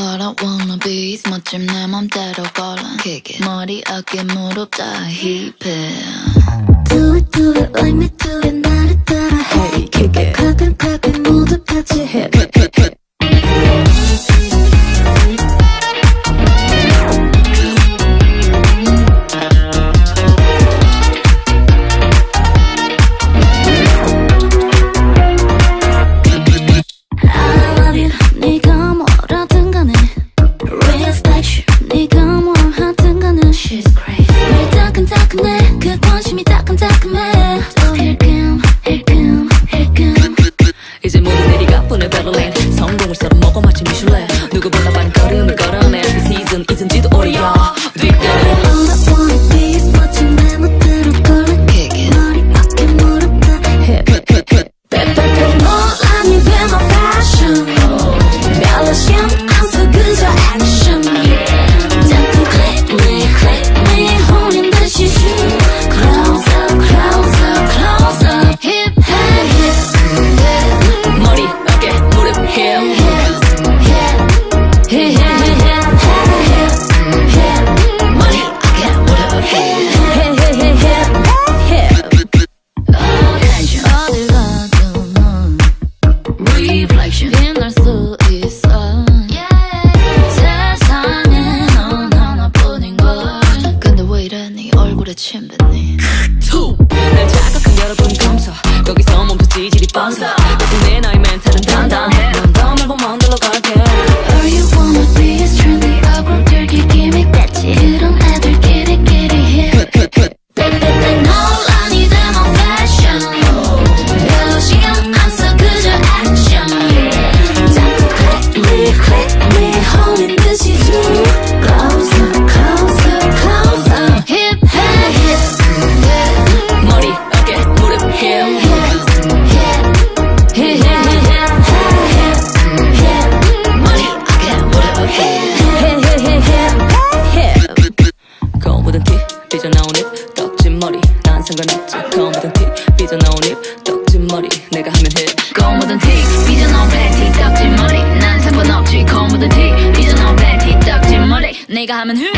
All I wanna be is 멋짐 내 맘대로 걸어 Kick it. 머리 어깨 무릎 다 힙해 Do it do it like me do it 나를 따라해. Hey kick it clap and clap and 모두 같이 hip. 마블린 성공을 썰어먹어 마치 미슐랭 누구보다 빠른 걸음을 걸어. 삐져나온 입 떡진 머리 내가 하면 힐 검은 티 삐져나온 팬티 떡진 머리. 난 상관없지. 코 묻은 티 삐져나온 팬티 떡진 머리 내가 하면 힐